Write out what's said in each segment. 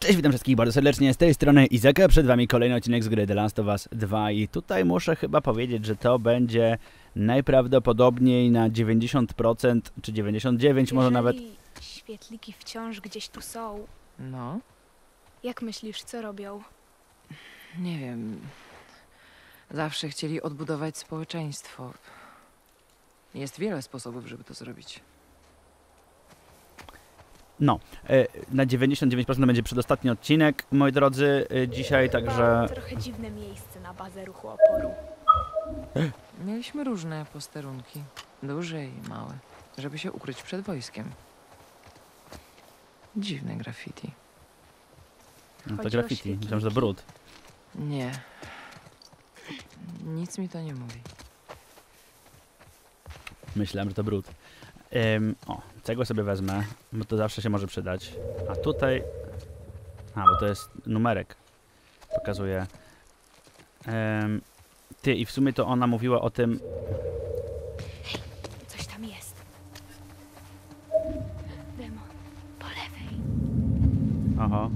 Cześć, witam wszystkich bardzo serdecznie z tej strony Izaka, przed wami kolejny odcinek z gry The Last of Us 2 i tutaj muszę chyba powiedzieć, że to będzie najprawdopodobniej na 90% czy 99 może nawet Jeżeli świetliki wciąż gdzieś tu są, No, jak myślisz, co robią? nie wiem. Zawsze chcieli odbudować społeczeństwo. Jest wiele sposobów, żeby to zrobić. No, e, na 99% będzie przedostatni odcinek, moi drodzy, e, dzisiaj, Chyba także trochę dziwne miejsce na bazę ruchu oporu. Mieliśmy różne posterunki, duże i małe, żeby się ukryć przed wojskiem. Dziwne graffiti. no, to graffiti, myślałem, że to brud. Nie. Nic mi to nie mówi. Myślałem, że to brud. Ym, o, tego sobie wezmę, bo to zawsze się może przydać. A tutaj... A, bo to jest numerek. Pokazuje. Ym, ty, i w sumie to ona mówiła o tym... Coś tam jest. Demon, po lewej. Oho.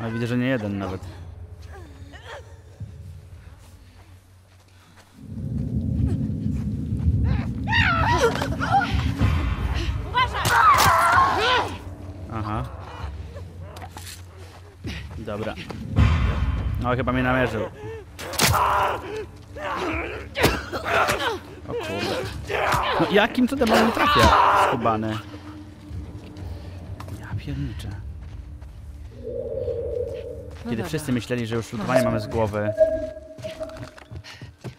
Ale widzę, że nie jeden nawet. Dobra. No chyba mnie namierzył. O kurde. No jakim cudem on trafia? Skubany. Ja pierniczę. Kiedy wszyscy myśleli, że już lutowanie mamy z głowy.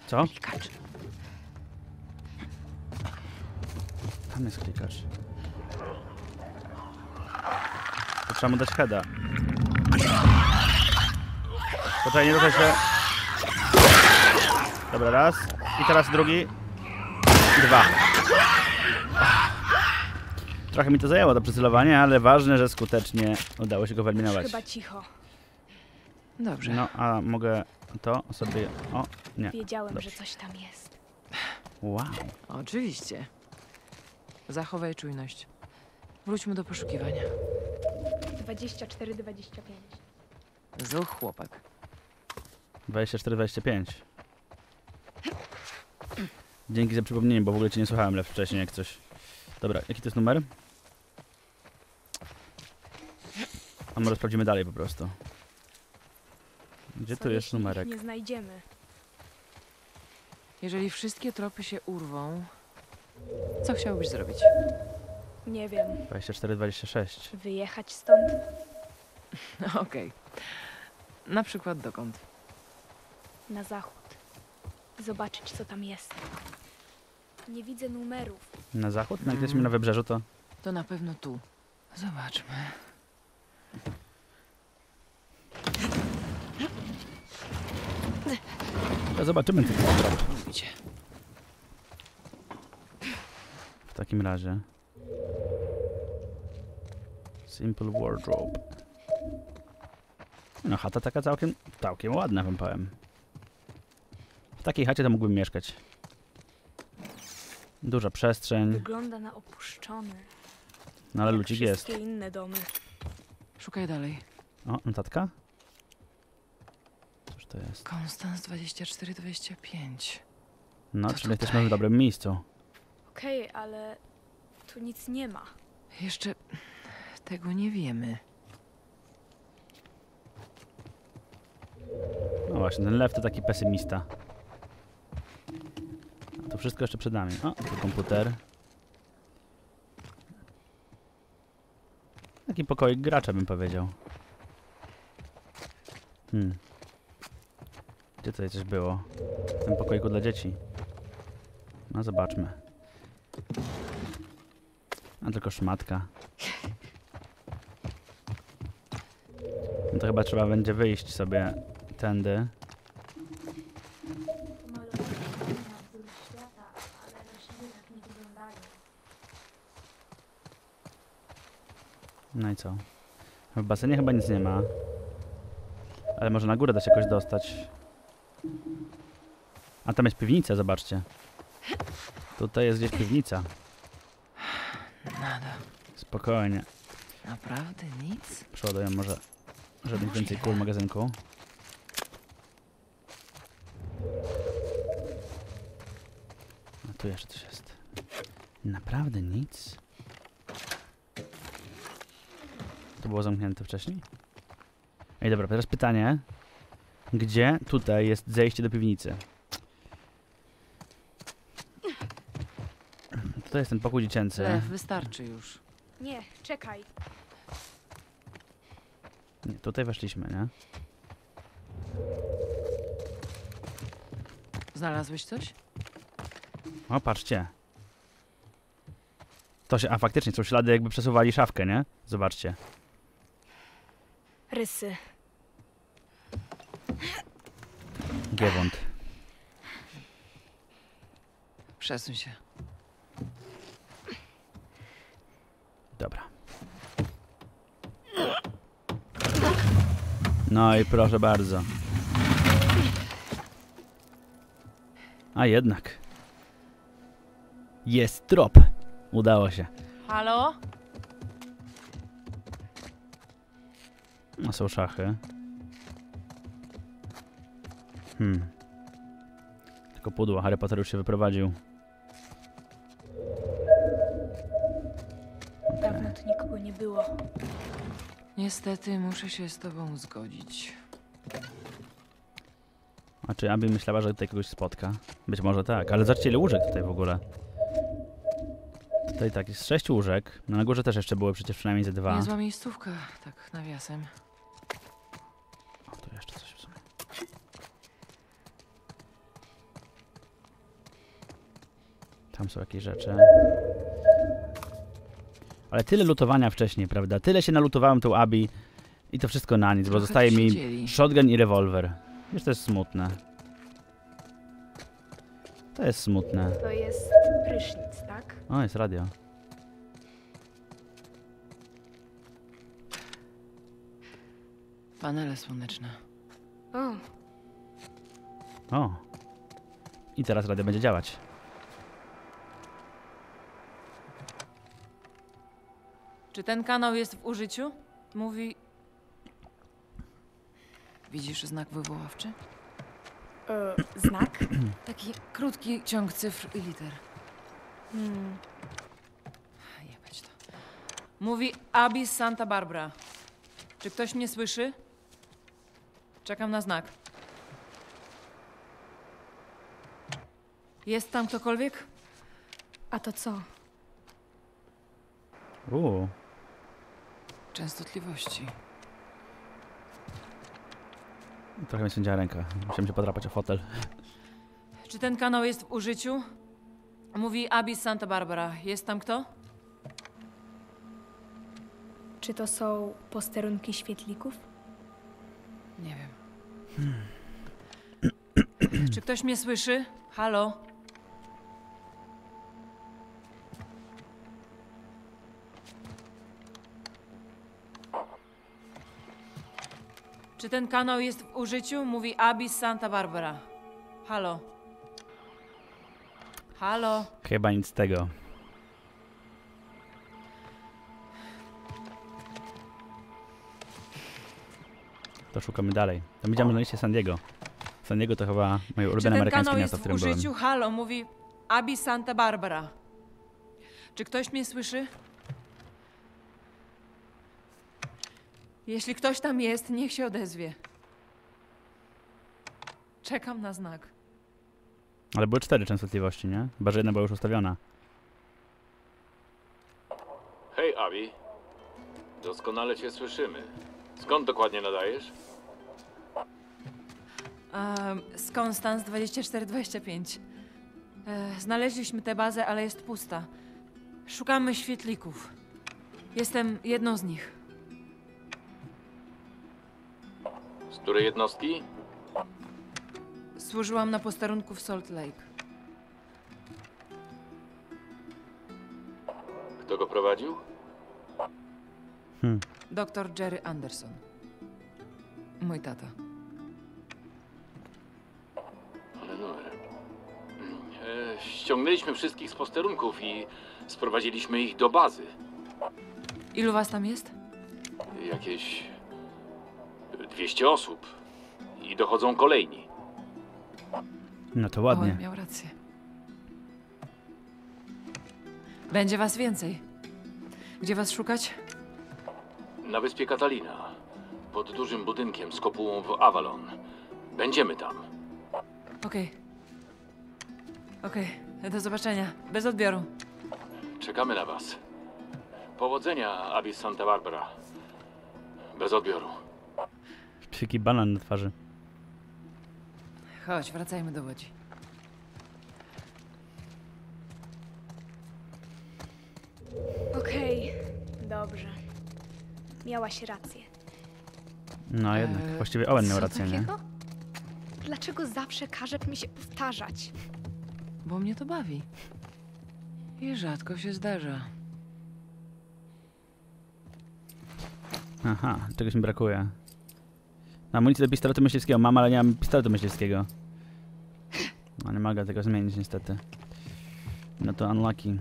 Co? Tam jest klikacz. To trzeba mu dać heada. Poczekaj, nie ruszaj się. Dobra, raz. I teraz drugi. Dwa. Trochę mi to zajęło to przycelowanie, ale ważne, że skutecznie udało się go wyeliminować. Chyba cicho. Dobrze. No, a mogę to sobie... O, nie. Wiedziałem, Dobrze. że coś tam jest. Wow. Oczywiście. Zachowaj czujność. Wróćmy do poszukiwania. 24-25. Zuch chłopak. 24-25. Dzięki za przypomnienie, bo w ogóle cię nie słuchałem lepszy wcześniej jak coś. Dobra, jaki to jest numer? A może sprawdzimy dalej po prostu. Gdzie Co tu jest numerek? nie znajdziemy. Jeżeli wszystkie tropy się urwą, co chciałbyś zrobić? Nie wiem. 24-26. Wyjechać stąd? Okej. Na przykład dokąd? Na zachód. Zobaczyć, co tam jest. Nie widzę numerów. Na zachód? No jak jesteśmy na wybrzeżu to... To na pewno tu. Zobaczmy. to zobaczymy co trop. Gdzie? W takim razie. Simple wardrobe. No chata taka całkiem, całkiem ładna wam powiem. W takiej chacie to mógłbym mieszkać. Duża przestrzeń, Wygląda na opuszczony. no ale jak lucik jest. wszystkie inne domy. Szukaj dalej. O, notatka? Cóż to jest? Konstans 2425. No, To czyli tutaj. jesteśmy w dobrym miejscu. Okej, ale tu nic nie ma. Jeszcze tego nie wiemy. No właśnie, ten lew to taki pesymista. Wszystko jeszcze przed nami. O, tu komputer. Taki pokoik gracza bym powiedział. Hmm. Gdzie tutaj coś było? W tym pokoiku dla dzieci. No zobaczmy. A tylko szmatka. No to chyba trzeba będzie wyjść sobie tędy. No i co? W basenie chyba nic nie ma. Ale może na górę da się jakoś dostać. A tam jest piwnica, zobaczcie. Tutaj jest gdzieś piwnica. Nada. Spokojnie. Naprawdę nic? Przeładuję może żadnych więcej kul w magazynku. No tu jeszcze coś jest. Naprawdę nic? To było zamknięte wcześniej? Ej, dobra, teraz pytanie. Gdzie tutaj jest zejście do piwnicy? Tutaj jest ten pokój dziecięcy. Lew, wystarczy już. Nie, czekaj. Nie, tutaj weszliśmy, nie? Znalazłeś coś? O, patrzcie. To się, a faktycznie są ślady, jakby przesuwali szafkę, nie? Zobaczcie. Rysy. Giewont. Przesuń się. Dobra. No i proszę bardzo. A jednak. Jest trop. Udało się. Halo? No są szachy. Hmm. Tylko pudło. Harry Potter już się wyprowadził. Okej. Dawno tu nikogo nie było. Niestety muszę się z tobą zgodzić. A czy Abby myślała, że tutaj kogoś spotka? Być może tak, ale zobaczcie ile łóżek tutaj w ogóle. Tutaj tak, jest sześć łóżek. No na górze też jeszcze były przecież przynajmniej ze dwa. Niezła miejscówka, tak nawiasem. Tam są jakieś rzeczy. Ale tyle lutowania wcześniej, prawda? Tyle się nalutowałem tą Abi i to wszystko na nic, bo Trochę zostaje mi dzieli. shotgun i rewolwer. Wiesz, to jest smutne. To jest smutne. To jest prysznic, tak? O, jest radio. Panele słoneczne. O, O. I teraz radio będzie działać. Czy ten kanał jest w użyciu? Mówi. Widzisz znak wywoławczy? e, znak? Taki krótki ciąg cyfr i liter. Hmm. Jebać to. Mówi Abi z Santa Barbara. Czy ktoś mnie słyszy? Czekam na znak. Jest tam ktokolwiek? A to co? Uuu. Częstotliwości. Trochę mi sędzia ręka. Musiałem się podrapać o fotel. Czy ten kanał jest w użyciu? Mówi Abi z Santa Barbara. Jest tam kto? Czy to są posterunki świetlików? Nie wiem. Czy ktoś mnie słyszy? Halo? Czy ten kanał jest w użyciu? Mówi Abi z Santa Barbara. Halo? Halo? Chyba nic z tego. To szukamy dalej. Tam widziałem na liście San Diego. San Diego to chyba moje Czy ulubione ten amerykańskie kanał miasto, jest w w którym byłem. użyciu? Halo? Mówi Abi Santa Barbara. Czy ktoś mnie słyszy? Jeśli ktoś tam jest, niech się odezwie. Czekam na znak. Ale były cztery częstotliwości, nie? Chyba, że jedna była już ustawiona. Hej, Abi. Doskonale cię słyszymy. Skąd dokładnie nadajesz? Um, z Konstans 2425. E, znaleźliśmy tę bazę, ale jest pusta. Szukamy świetlików. Jestem jedną z nich. Z której jednostki? Służyłam na posterunku w Salt Lake. Kto go prowadził? Hmm. Doktor Jerry Anderson. Mój tata. Ale numer. E, ściągnęliśmy wszystkich z posterunków i sprowadziliśmy ich do bazy. Ilu was tam jest? Jakieś 200 osób. I dochodzą kolejni. No to ładnie. Owen miał rację. Będzie was więcej. Gdzie was szukać? Na wyspie Katalina. Pod dużym budynkiem z kopułą w Avalon. Będziemy tam. Okej. Okej, do zobaczenia. Bez odbioru. Czekamy na was. Powodzenia, Abyss Santa Barbara. Bez odbioru. Taki banan na twarzy. Chodź, wracajmy do łodzi. Okej, dobrze. Miałaś rację. No jednak, Eee, właściwie Owen miał Co rację, nie? takiego? Dlaczego zawsze każe mi się powtarzać? Bo mnie to bawi. I rzadko się zdarza. Aha, czegoś mi brakuje. Amunicji do pistoletu myśliwskiego mam, ale nie mam pistoletu myśliwskiego. No nie mogę tego zmienić niestety. No to unlucky.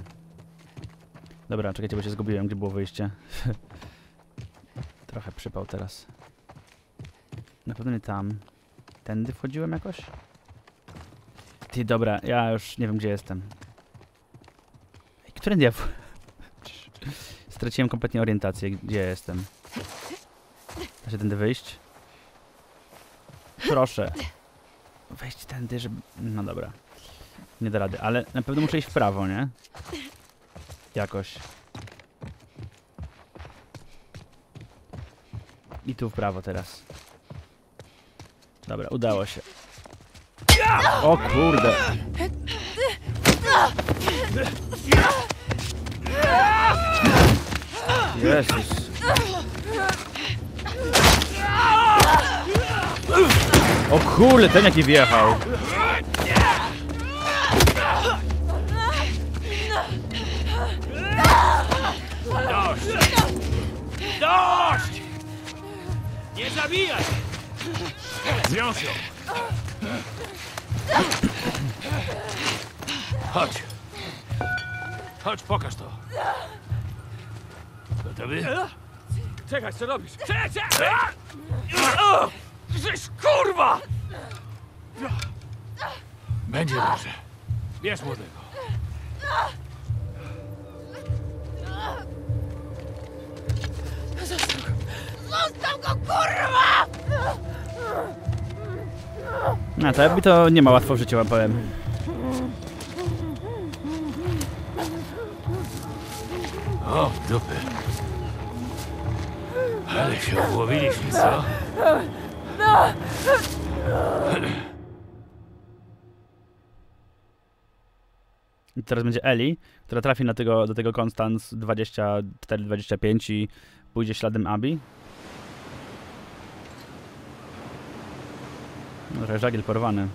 Dobra, czekajcie, bo się zgubiłem, gdzie było wyjście. Trochę przypał teraz. Na pewno nie tam. Tędy wchodziłem jakoś? Ty, dobra, ja już nie wiem, gdzie jestem. Ej, Którędy ja... Straciłem kompletnie orientację, gdzie ja jestem. Da się tędy wyjść? Proszę. Wejść tędy, żeby... No dobra. Nie da rady, ale na pewno muszę iść w prawo, nie? Jakoś. I tu w prawo teraz. Dobra, udało się. O kurde! Jezus. O kurde, ten jaki wjechał. Dość! Nie zabijaj! Zwiąż ją! Chodź. Chodź, pokaż to. Gotowy? Czekaj, co robisz? Czekaj! czekaj! Żeś kurwa! Będzie dobrze. Bierz młodego. No to mi to nie ma łatwo w życiu, wam powiem. O, w dupy. Ale się obłowiliśmy, co? I teraz będzie Eli, która trafi na tego, do tego Konstans 24-25 i pójdzie śladem Abi. No, żagiel porwany.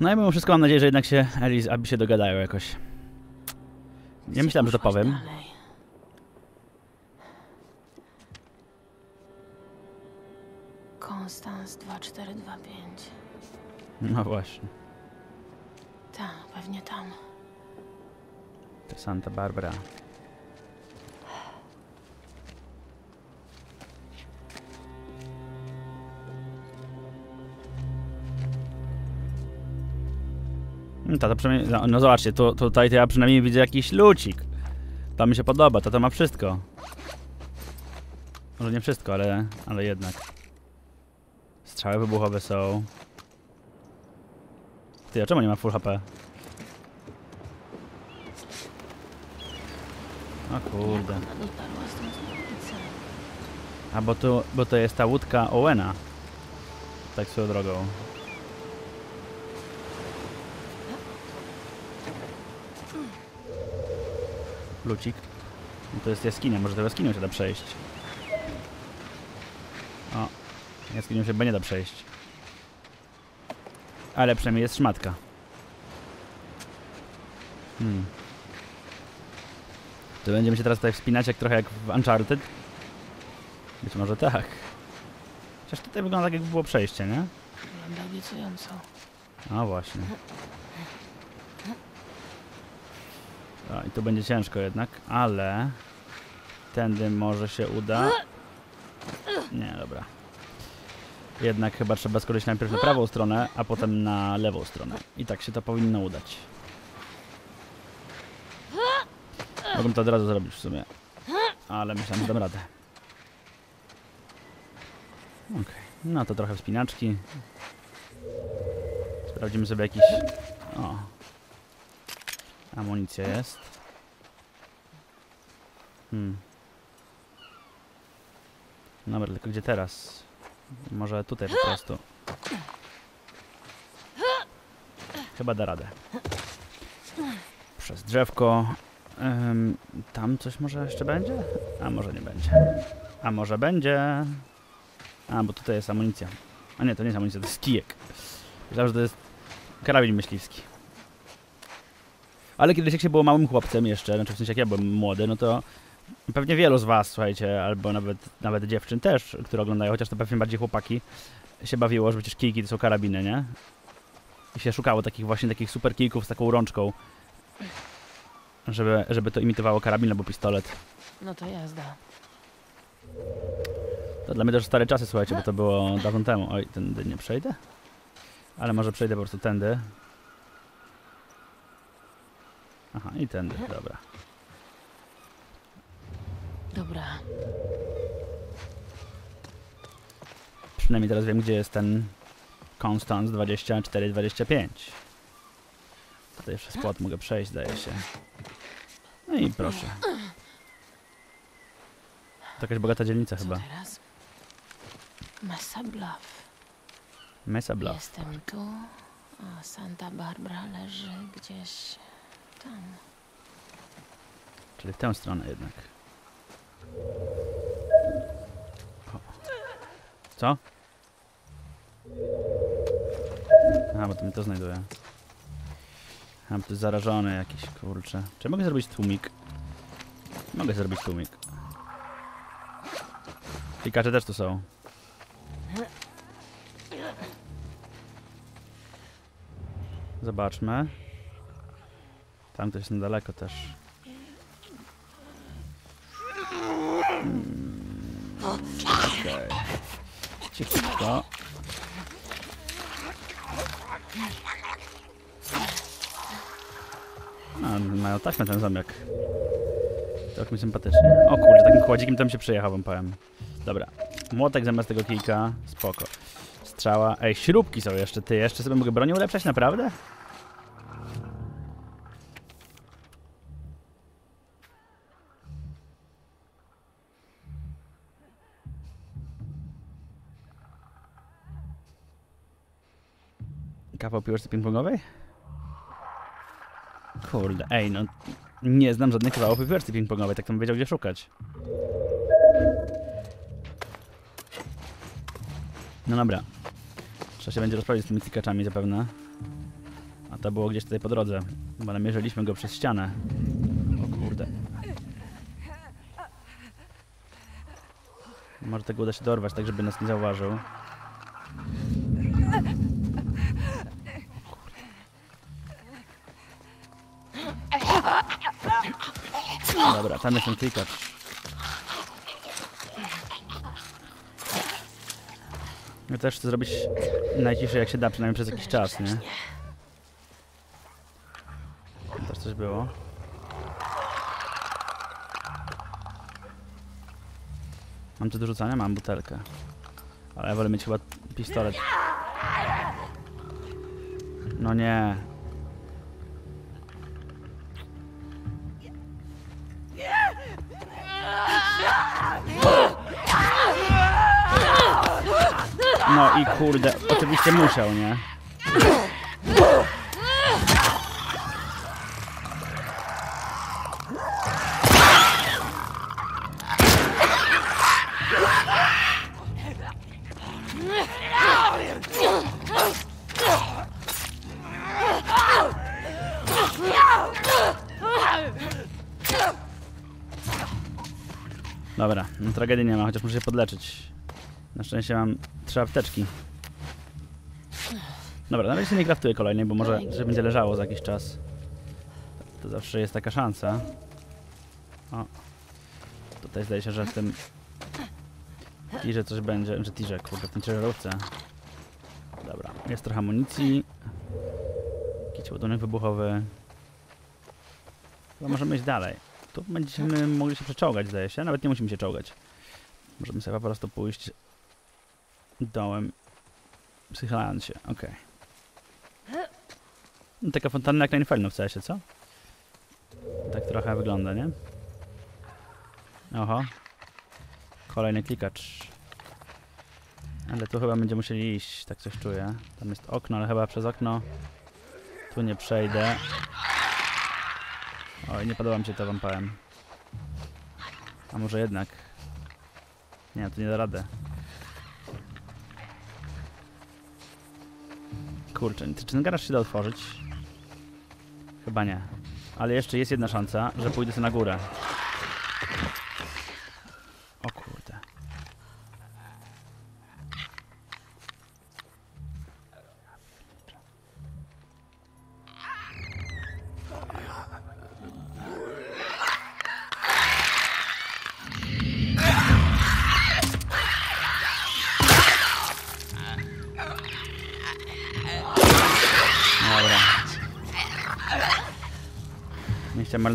No i mimo wszystko mam nadzieję, że jednak się Eli z Abi się dogadają jakoś. Nie myślałem, że to powiem. Konstans 2425. No właśnie. Tak, pewnie tam. To Santa Barbara. To przynajmniej, no, no zobaczcie, tu, tutaj to ja przynajmniej widzę jakiś lucik. To mi się podoba, to ma wszystko. Może nie wszystko, ale, ale jednak. Strzały wybuchowe są. Ty, a czemu nie ma full HP? O kurde. A bo to, bo to jest ta łódka Owena. Tak swoją drogą. Lucik. No to jest jaskinia, może do jaskinią się da przejść. O, jaskinią się chyba nie da przejść. Ale przynajmniej jest szmatka. Hmm. To będziemy się teraz tutaj wspinać jak trochę jak w Uncharted? Być może tak. Chociaż tutaj wygląda tak jakby było przejście, nie? Wygląda obiecująco. No właśnie. O, I tu będzie ciężko jednak, ale tędy może się uda. Nie, dobra. Jednak chyba trzeba skoczyć najpierw na prawą stronę, a potem na lewą stronę. I tak się to powinno udać. Mogłem to od razu zrobić w sumie. Ale myślałem, że dam radę. Okej, no to trochę wspinaczki. Sprawdzimy sobie jakiś... O. Amunicja jest. Hmm. Dobra, tylko gdzie teraz? Może tutaj po prostu. Chyba da radę. Przez drzewko. Tam coś może jeszcze będzie? A może nie będzie. A może będzie? A, bo tutaj jest amunicja. A nie, to nie jest amunicja, to jest kijek. Myślałem, że to jest karabin myśliwski. Ale kiedyś jak się było małym chłopcem jeszcze, znaczy w sensie jak ja byłem młody, no to pewnie wielu z was, słuchajcie, albo nawet, nawet dziewczyn też, które oglądają, chociaż to pewnie bardziej chłopaki, się bawiło, że przecież kijki to są karabiny, nie? I się szukało takich właśnie takich super kijków z taką rączką, żeby, żeby to imitowało karabin albo pistolet. No to jazda. To dla mnie też stare czasy, słuchajcie, bo to było dawno temu. Oj, tędy nie przejdę? Ale może przejdę po prostu tędy. Aha, i tędy, dobra. Dobra. Przynajmniej teraz wiem, gdzie jest ten Constance 2425. Tutaj jeszcze spłot mogę przejść, zdaje się. No i proszę. To jakaś bogata dzielnica Co chyba. teraz? Mesa Bluff. Mesa Bluff. Jestem tu, a Santa Barbara leży gdzieś tam. Czyli tę stronę jednak. O. Co? A, bo to mnie to znajduje. A, bo to jest zarażony jakiś, kurczę. Czy mogę zrobić tłumik? Mogę zrobić tłumik. Klikacze też tu są. Zobaczmy. Tam to jest niedaleko też. Okej. Cichutko. A, mają taśmę ten zamek. Już mi sympatycznie. O kurde, takim kładzikiem tam się przejechał, wam powiem. Dobra. Młotek zamiast tego kijka. Spoko. Strzała. Ej, śrubki są jeszcze. Ty, jeszcze sobie mogę bronię ulepszać, naprawdę? Kawał piłeczce ping-pongowej? Kurde, ej, no nie znam żadnych kawałów piłeczki ping-pongowej, tak to bym wiedział gdzie szukać. No dobra. Trzeba się będzie rozprawić z tymi klikaczami zapewne. A to było gdzieś tutaj po drodze, bo namierzyliśmy go przez ścianę. O kurde. Może tego uda się dorwać, tak żeby nas nie zauważył. Tam jest ten klikacz. Ja też chcę zrobić najciszej jak się da, przynajmniej przez jakiś czas, nie? Tam Też coś było. Mam coś do rzucania? Mam butelkę. Ale ja wolę mieć chyba pistolet. No nie. No i kurde, oczywiście musiał, nie? Dobra, no tragedii nie ma, chociaż muszę się podleczyć. Na szczęście mam trzy apteczki. Dobra, na razie się nie kraftuję kolejnej, bo może że będzie leżało za jakiś czas. To zawsze jest taka szansa. O. Tutaj zdaje się, że w tym tirze coś będzie, że tirze, kurde, w tym ciężarówce. Dobra, jest trochę amunicji. Jakiś ładunek wybuchowy. Chyba możemy iść dalej. Tu będziemy mogli się przeczołgać, zdaje się. Nawet nie musimy się czołgać. Możemy sobie po prostu pójść dołem, psychając się. Okej. No, taka fontanna jak na Inferno w sensie, co? Tak trochę wygląda, nie? Oho. Kolejny klikacz. Ale tu chyba będziemy musieli iść, tak coś czuję. Tam jest okno, ale chyba przez okno tu nie przejdę. Oj, nie podoba mi się to wam powiem. A może jednak. Nie, to nie da radę. Kurczę, czy ten garaż się da otworzyć? Chyba nie. Ale jeszcze jest jedna szansa, że pójdę sobie na górę.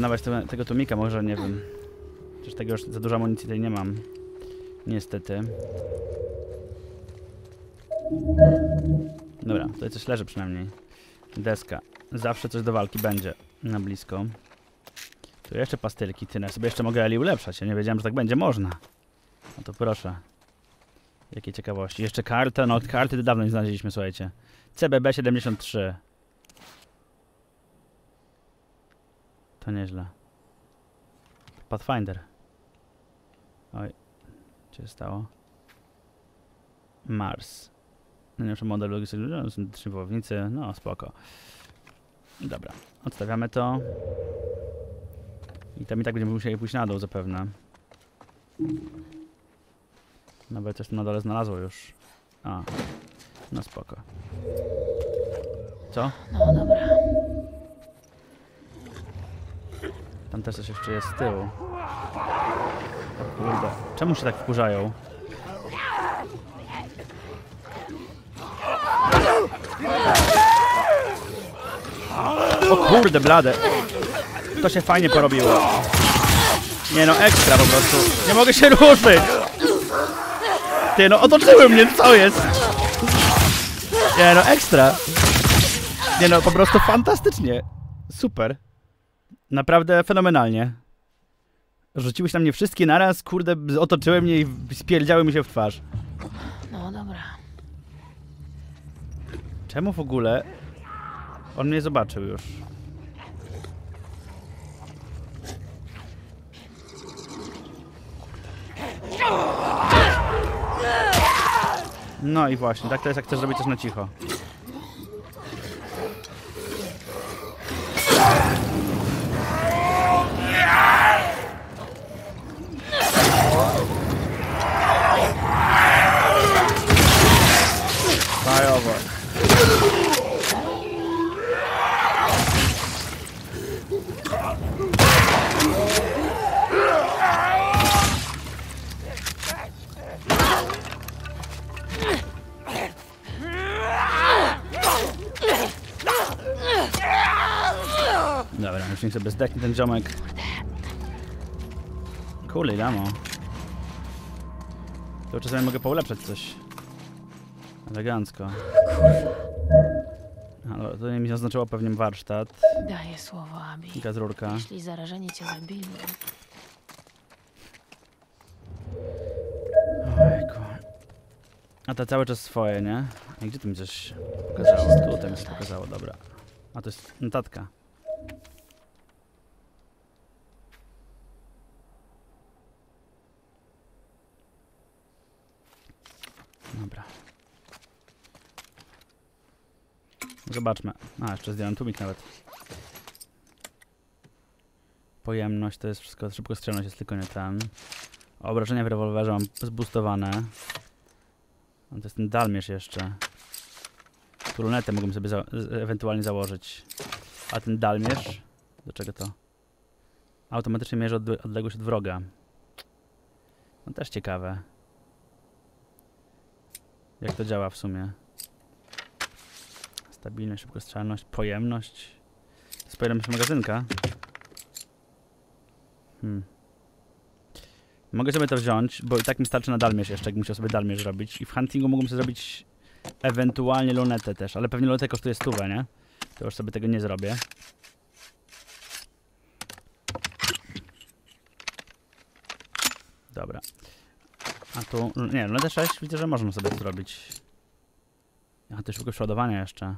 Chciałem marnować tego, tumika, może nie wiem. Przecież tego już za dużo amunicji tutaj nie mam. Niestety. Dobra, tutaj coś leży przynajmniej. Deska. Zawsze coś do walki będzie na blisko. Tu jeszcze pastylki, tyle. Sobie jeszcze mogę Eli ulepszać. Ja nie wiedziałem, że tak będzie można. No to proszę. Jakie ciekawości. Jeszcze kartę, no karty dawno nie znaleźliśmy, słuchajcie. CBB 73. To nieźle. Pathfinder. Oj. Co się stało? Mars. Najnowszy model logistyczny, są trzy wołownicy, no spoko. Dobra, odstawiamy to. I tam i tak będziemy musieli pójść na dół zapewne. Nawet coś tu na dole znalazło już. A, no spoko. Co? No dobra. Tam też coś jeszcze jest z tyłu. O kurde. Czemu się tak wkurzają? O kurde, blade. To się fajnie porobiło. Nie no, ekstra po prostu. Nie mogę się ruszyć. Ty no, otoczyły mnie, co jest? Nie no, ekstra. Nie no, po prostu fantastycznie. Super. Naprawdę fenomenalnie. Rzuciłeś na mnie wszystkie naraz, kurde, otoczyły mnie i spierdziały mi się w twarz. No dobra. Czemu w ogóle on mnie zobaczył już? No i właśnie, tak to jest jak chcesz zrobić coś na cicho. Ten ziomek. Kuli, damo. To czasami mogę poulepszać coś. Elegancko. No, to mi zaznaczyło pewnie warsztat. Daję słowo, Abi. Gaz rurka. Jeśli zarażeni cię zabili, Ojku. A to cały czas swoje, nie? I gdzie tu mi coś pokazało? Tutaj mi się pokazało, dobra. A to jest notatka. Dobra. Zobaczmy. A, jeszcze zdjąłem tłumik nawet. Pojemność to jest wszystko, szybko strzelność jest tylko nie ten. Obrażenia w rewolwerze mam zbustowane. No to jest ten dalmierz jeszcze. Tu mógłbym sobie za ewentualnie założyć. A ten dalmierz? Do czego to? Automatycznie mierzy od odległość od wroga. No też ciekawe. Jak to działa w sumie? Stabilność, szybkostrzelność, pojemność. To jest magazynka. Hmm. Mogę sobie to wziąć, bo i tak mi starczy na dalmierz jeszcze, jak musiał sobie dalmierz robić. I w huntingu mógłbym sobie zrobić ewentualnie lunetę też, ale pewnie lunetę kosztuje stówę, nie? To już sobie tego nie zrobię. Dobra. A tu, nie, lunetę 6 widzę, że można sobie zrobić. A, to szybko przeładowania jeszcze.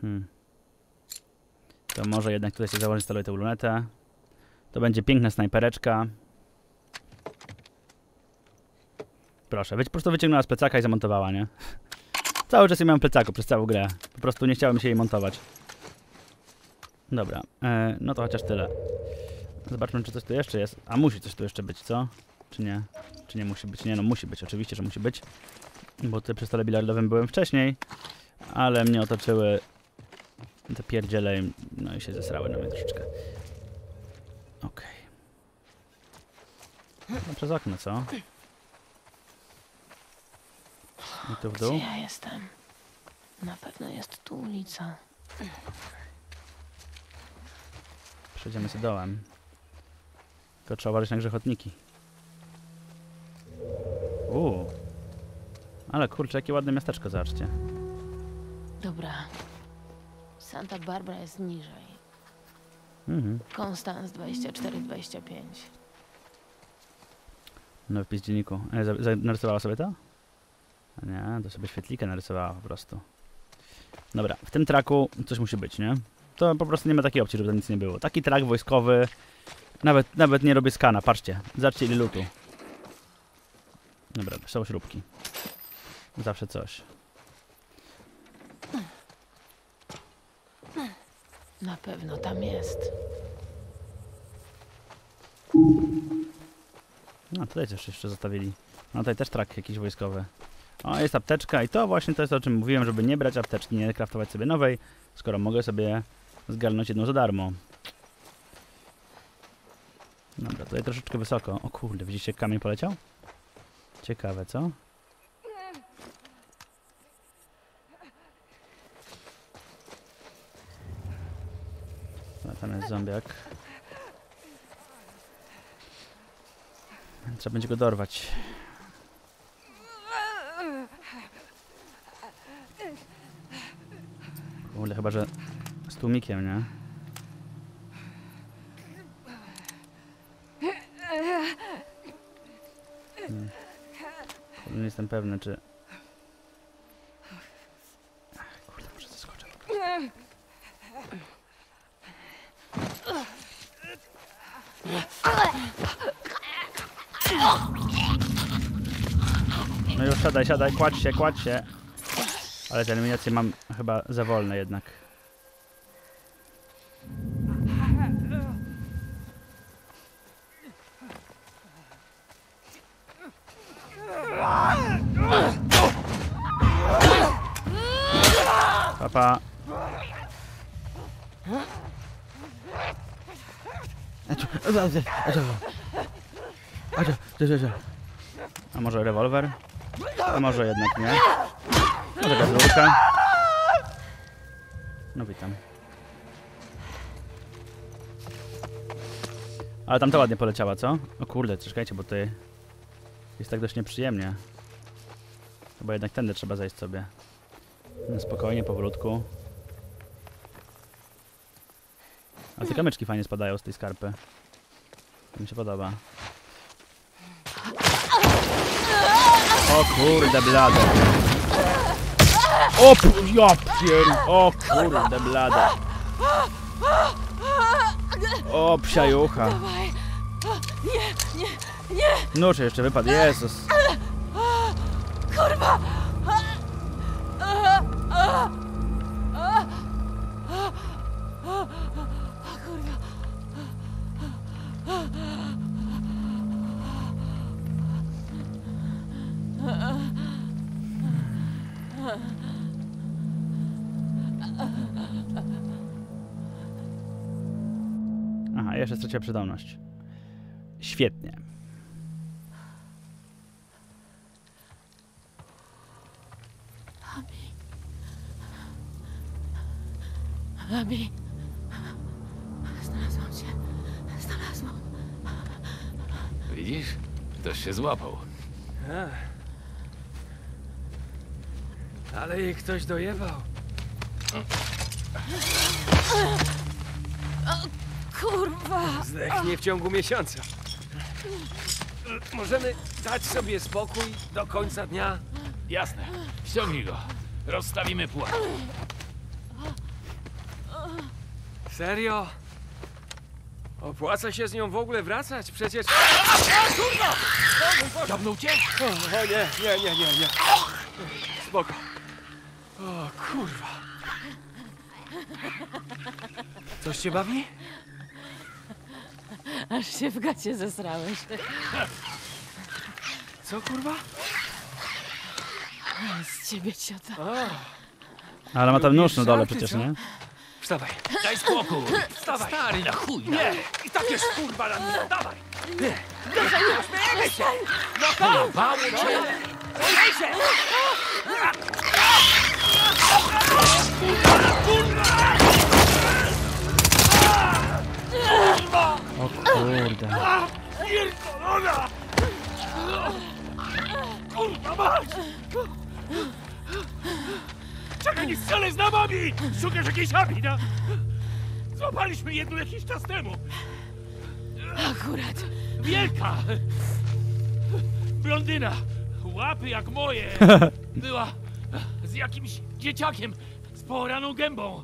Hmm. To może jednak tutaj sobie założyć sobie tę lunetę. To będzie piękna snajpereczka. Proszę, po prostu wyciągnęła z plecaka i zamontowała, nie? Cały czas jej w plecaku przez całą grę. Po prostu nie chciałem się jej montować. Dobra, e, no to chociaż tyle. Zobaczmy, czy coś tu jeszcze jest. A musi coś tu jeszcze być, co? Czy nie? Czy nie musi być? Nie, no musi być, oczywiście, że musi być. Bo tutaj przy stole bilardowym byłem wcześniej, ale mnie otoczyły te pierdziele, i- no i się zesrały na mnie troszeczkę. Okej. No przez okno, co? I tu w Gdzie dół? ja jestem? Na pewno jest tu ulica. Przejdziemy sobie dołem. Tylko trzeba uważać na grzechotniki. Uuu. Ale kurczę, jakie ładne miasteczko, zobaczcie. Dobra. Santa Barbara jest niżej. Mhm. Konstans 24-25. No wpis w dzienniku. E, za, za, narysowała sobie to? Nie, to sobie świetlikę narysowała po prostu. Dobra, w tym traku coś musi być, nie? To po prostu nie ma takiej opcji, żeby tam nic nie było. Taki trak wojskowy. Nawet, nawet nie robię skana, patrzcie. Zobaczcie ile lutu. Dobra, są śrubki. Zawsze coś. Na pewno tam jest. No tutaj coś jeszcze zostawili. No tutaj też trak jakiś wojskowy. O, jest apteczka i to właśnie to jest o czym mówiłem, żeby nie brać apteczki, nie kraftować sobie nowej, skoro mogę sobie zgarnąć jedną za darmo. Dobra, tutaj troszeczkę wysoko. O kurde, widzicie kamień poleciał? Ciekawe, co? A tam jest zombiak. Trzeba będzie go dorwać. Kurde, chyba, że z tłumikiem, nie? Jestem pewny, czy... Kurde, może prostu. No już siadaj, siadaj, kładź się, kładź się. Ale te eliminacje mam chyba za wolne jednak. Papa. A może rewolwer? A może jednak nie? Może gazurka? No witam. Ale tam to ładnie poleciała, co? O kurde, czekajcie, bo tutaj jest tak dość nieprzyjemnie. Chyba jednak tędy trzeba zejść sobie. No spokojnie, powolutku. A te kamyczki fajnie spadają z tej skarpy. To mi się podoba. O kurde blade. O ja pier... O kurde blade. O psiajucha. Nie, nie, nie. Nóż jeszcze wypadł, Jezus. Jeszcze straciła przytomność. Świetnie. Abi. Znalazłam cię. Znalazłam. Widzisz? Ktoś się złapał. Ale jej ktoś dojebał. Kurwa! Zdechnie w ciągu miesiąca. Możemy dać sobie spokój do końca dnia? Jasne. Ściągnij go. Rozstawimy pułap. Serio? Opłaca się z nią w ogóle wracać? Przecież... Dziabnął cię? O, o nie, nie, nie, nie, nie. Spoko. O kurwa. Coś cię bawi? Aż się w gacie zesrałeś. Co kurwa? Z ciebie ciota. Ale ma tam nóż na dole przecież, nie? Wstawaj. Daj spokój. Wstawaj. Stary, na chuj. Nie! I tak jest kurwa na mnie. Dawaj. Nie. Polowało cię. O kurde. Pierdolona! Kurwa mać! Czekaj, nie strzelę z nami! Szukasz jakiejś abi, no? Złapaliśmy jedną jakiś czas temu. Akurat. Wielka! Blondyna! Łapy jak moje! Była z jakimś dzieciakiem z poraną gębą.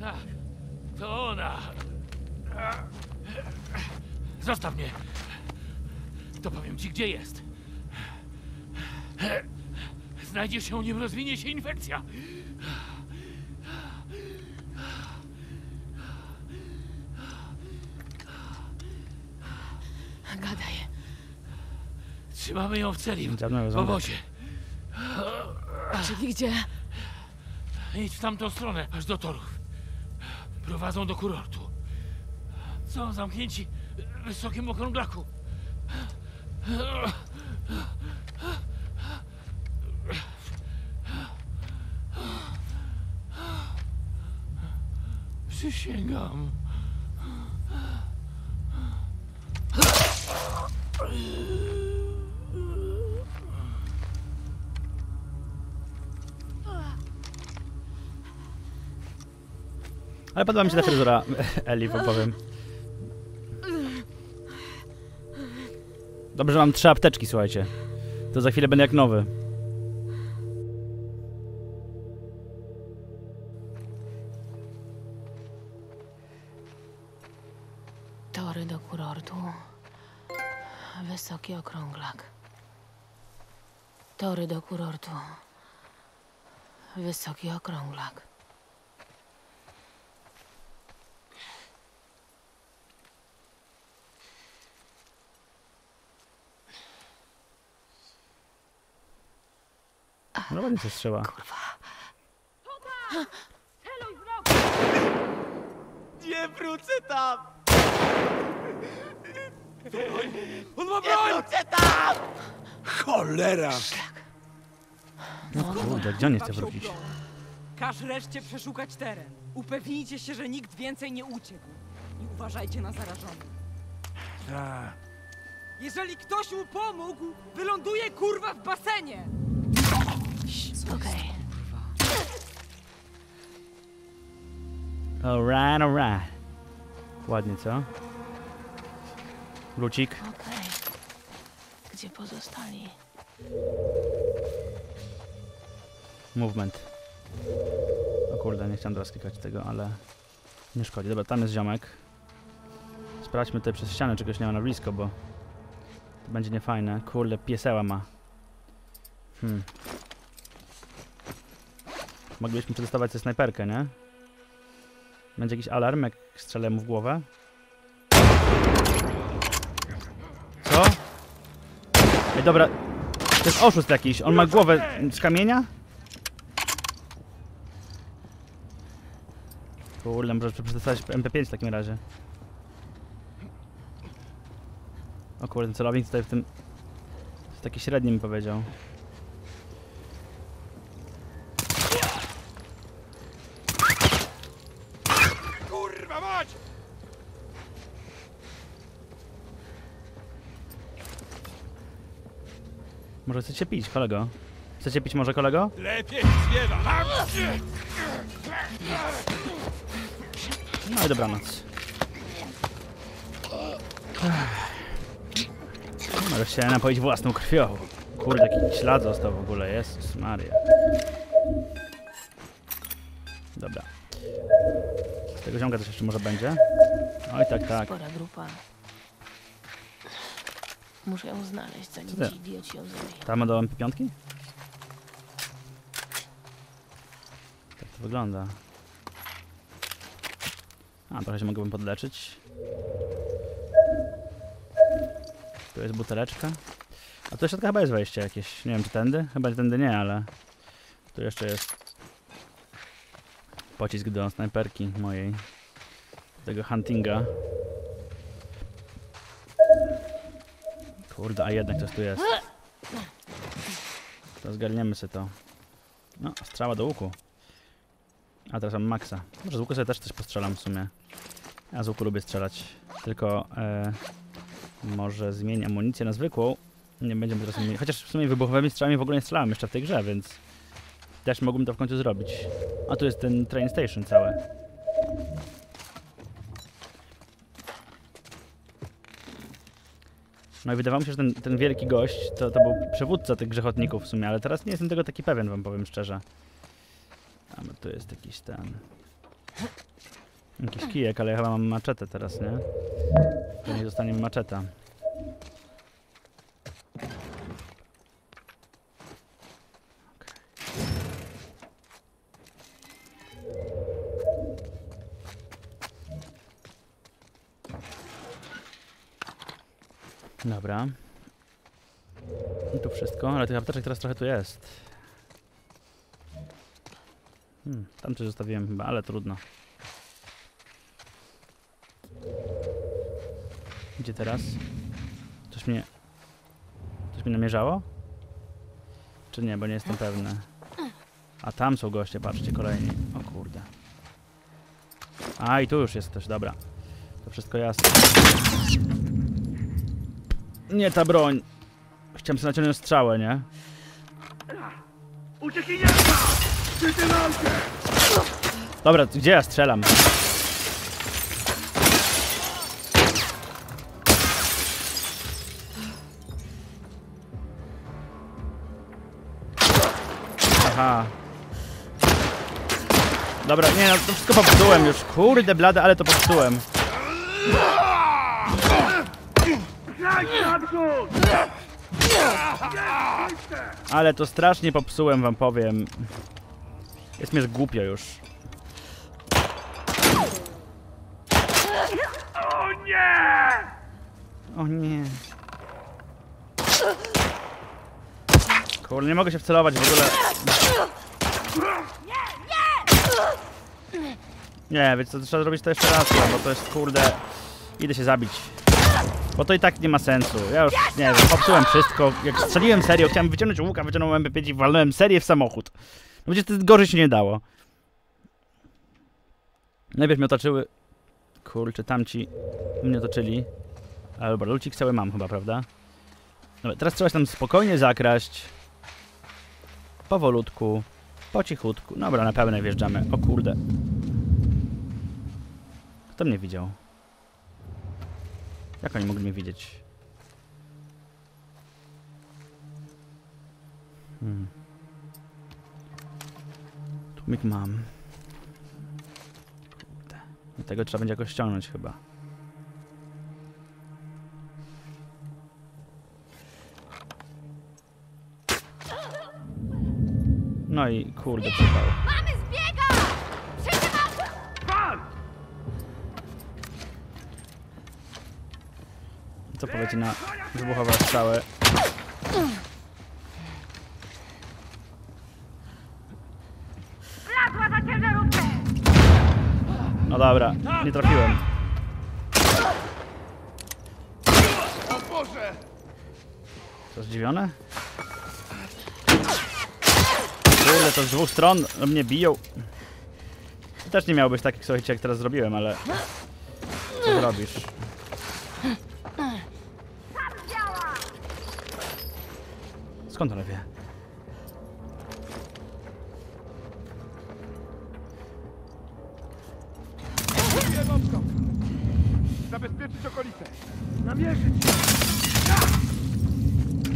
Tak, to ona. Zostaw mnie. To powiem ci, gdzie jest. Znajdziesz ją, nim rozwinie się infekcja. Gadaj. Trzymamy ją w celi, w obozie. Czyli gdzie? Idź w tamtą stronę, aż do torów. Prowadzą do kurortu. Są zamknięci w wysokim okrąglaku. Przysięgam. Ale podoba mi się ta fryzura Eli, powiem. Dobrze, mam trzy apteczki, słuchajcie. To za chwilę będę jak nowy. Tory do kurortu. Wysoki okrąglak. Tory do kurortu. Wysoki okrąglak. No ładnie się strzela. Nie wrócę tam! On ma broń! Nie wrócę tam! Cholera! No kurde, gdzie on nie chce wrócić? Każ reszcie przeszukać teren. Upewnijcie się, że nikt więcej nie uciekł. I uważajcie na zarażonych. Ta. Jeżeli ktoś mu pomógł, wyląduje kurwa w basenie! Alright, alright. Ładnie, co? Lucik. Okej. Gdzie pozostali? Movement. O kurde, nie chciałem teraz klikać tego, ale nie szkodzi. Dobra, tam jest ziomek. Sprawdźmy tutaj przez ścianę, czegoś nie ma na blisko, bo to będzie niefajne. Kurde, pieseła ma. Hmm. Moglibyśmy przetestować tę snajperkę, nie? Będzie jakiś alarm, jak strzelę mu w głowę? Co? Ej, dobra. To jest oszust jakiś. On ma głowę z kamienia? Kurde, może przetestować MP5 w takim razie. O kurde, ten celownik tutaj w tym... W taki średni mi powiedział. Kurwa mać! Może chcecie pić, kolego? Chcecie pić może, kolego? Lepiej śpiewa! No i dobranoc. Może się napoić własną krwią. Kurde, jaki ślad został w ogóle. Jezus Maria. Dobra. Z tego ziomka coś jeszcze może będzie? Oj, tak, tak. Spora grupa. Muszę ją znaleźć, zanim ty? ci idioci ją zabiją. Tam do MP5? Tak to wygląda. A, trochę się mogłbym podleczyć. Tu jest buteleczka. A tu jeszcze chyba jest wejście jakieś. Nie wiem, czy tędy? Chyba tędy nie, ale... Tu jeszcze jest... Pocisk do snajperki mojej. Tego huntinga. Kurde, a jednak coś tu jest. To zgarniemy sobie to. No, strzała do łuku. A teraz mam maksa. Może z łuku sobie też coś postrzelam w sumie. Ja z łuku lubię strzelać. Tylko e, może zmienię amunicję na zwykłą. Nie będziemy teraz mieli... Chociaż w sumie wybuchowymi strzałami w ogóle nie strzelałem jeszcze w tej grze, więc też mógłbym to w końcu zrobić. A tu jest ten train station całe. No i wydawało mi się, że ten, ten wielki gość to, to był przywódca tych grzechotników w sumie, ale teraz nie jestem tego taki pewien, wam powiem szczerze. A bo tu jest jakiś ten... Jakiś kijek, ale ja chyba mam maczetę teraz, nie? To nie maczeta. Okej. Dobra. I tu wszystko, ale tych apteczek teraz trochę tu jest. Hmm, tam coś zostawiłem chyba, ale trudno. Gdzie teraz? Coś mnie... Coś mnie namierzało? Czy nie, bo nie jestem pewny. A tam są goście, patrzcie, kolejni. O kurde. A, i tu już jest też, dobra. To wszystko jasne. Nie ta broń. Chciałem sobie naciągnąć strzałę, nie? Dobra, gdzie ja strzelam? Aha. Dobra, nie no, to wszystko popsułem już. Kurde blade, ale to popsułem. Ale to strasznie popsułem, wam powiem. Jest mi głupio już. O nie! O nie. Kurde, nie mogę się wcelować w ogóle. Nie, wiecie co, trzeba zrobić to jeszcze raz, bo to jest kurde... Idę się zabić. Bo to i tak nie ma sensu. Ja już, nie wiem, popsułem wszystko. Jak strzeliłem serio, chciałem wyciągnąć łuka, wyciągnąłem MP5 i walnąłem serię w samochód. No przecież to gorzej się nie dało. Najpierw mnie otoczyły... Kurczę, tamci mnie otoczyli. Ale dobra, lucik cały mam chyba, prawda? Dobra, teraz trzeba się tam spokojnie zakraść. Powolutku. Po cichutku. Dobra, na pełne wjeżdżamy. O kurde. Kto mnie widział? Jak oni mogli mnie widzieć? Hmm. Tłumik mam. Kurde. Tego trzeba będzie jakoś ściągnąć chyba. No i kurde, przypał. Co powiecie na wybuchowe strzały? No dobra, nie trafiłem. To zdziwione? Kurde, to z dwóch stron mnie biją. To też nie miał być takich, słuchajcie, jak teraz zrobiłem, ale... Co robisz? Skąd ona wie? Zabezpieczyć okolice! Namierzyć!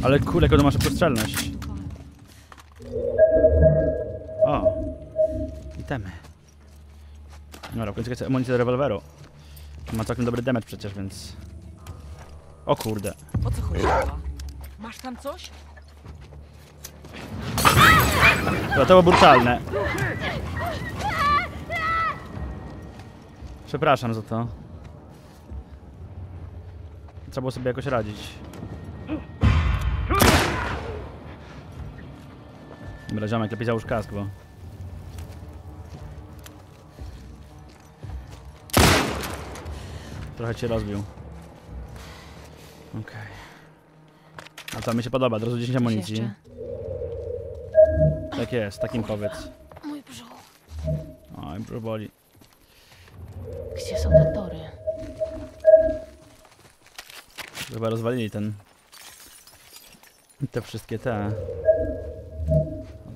Ale kule, to masz przestrzelność. O. Itemy. Dobra, w końcu amunicję do rewolweru. Ma całkiem dobry damage przecież, więc... O kurde. O co chodziło? Masz tam coś? To było brutalne. Przepraszam za to. Trzeba było sobie jakoś radzić. Dobra, ziomek, lepiej załóż kask, bo... Trochę cię rozbił. Okej. A to mi się podoba, od razu 10 Coś amunicji. Tak jest, takim powiedz. Mój brzuch. Oj, brzuch boli. Gdzie są te tory? Chyba rozwalili ten... Te wszystkie te.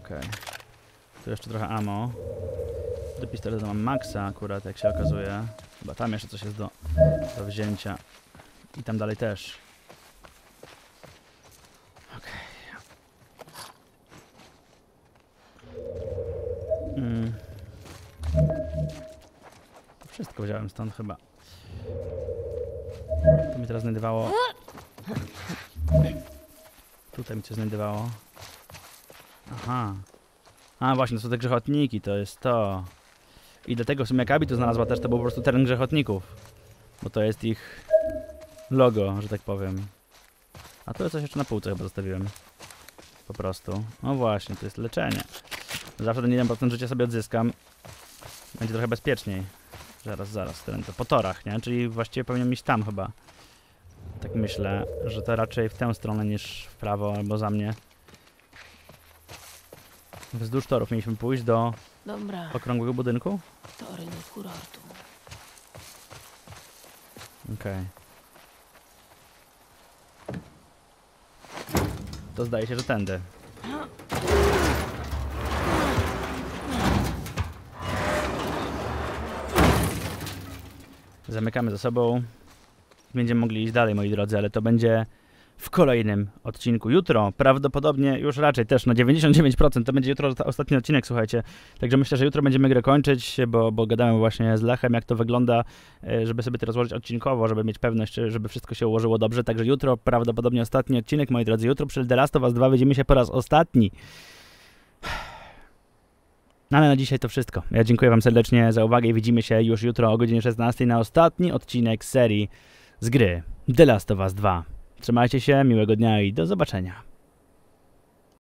Okej. Tu jeszcze trochę ammo. Do pistoletu mam maksa akurat, jak się okazuje. Chyba tam jeszcze coś jest do, do wzięcia. I tam dalej też. Wszystko wziąłem stąd chyba. To mi teraz znajdowało. Tutaj mi coś znajdowało. Aha. A właśnie, to są te grzechotniki, to jest to. I dlatego w sumie jak Abi to znalazła też, to był po prostu teren grzechotników. Bo to jest ich logo, że tak powiem. A tu coś jeszcze na półce chyba zostawiłem. Po prostu. No właśnie, to jest leczenie. Zawsze ten 1% życia sobie odzyskam. Będzie trochę bezpieczniej. Zaraz, zaraz, to po torach, nie? Czyli właściwie powinien iść tam chyba. Tak myślę, że to raczej w tę stronę niż w prawo albo za mnie. Wzdłuż torów mieliśmy pójść do Dobra, okrągłego budynku? tory do kurortu. Okej. To zdaje się, że tędy. Zamykamy za sobą. Będziemy mogli iść dalej, moi drodzy, ale to będzie w kolejnym odcinku. Jutro, prawdopodobnie już raczej też na 99% to będzie jutro ta- ostatni odcinek, słuchajcie. Także myślę, że jutro będziemy grę kończyć, bo, bo gadałem właśnie z Lechem, jak to wygląda, e, żeby sobie to rozłożyć odcinkowo, żeby mieć pewność, żeby wszystko się ułożyło dobrze. Także jutro prawdopodobnie ostatni odcinek, moi drodzy. Jutro przy The Last of Us 2 widzimy się po raz ostatni. No ale na dzisiaj to wszystko. Ja dziękuję Wam serdecznie za uwagę i widzimy się już jutro o godzinie 16 na ostatni odcinek serii z gry The Last of Us 2. Trzymajcie się, miłego dnia i do zobaczenia.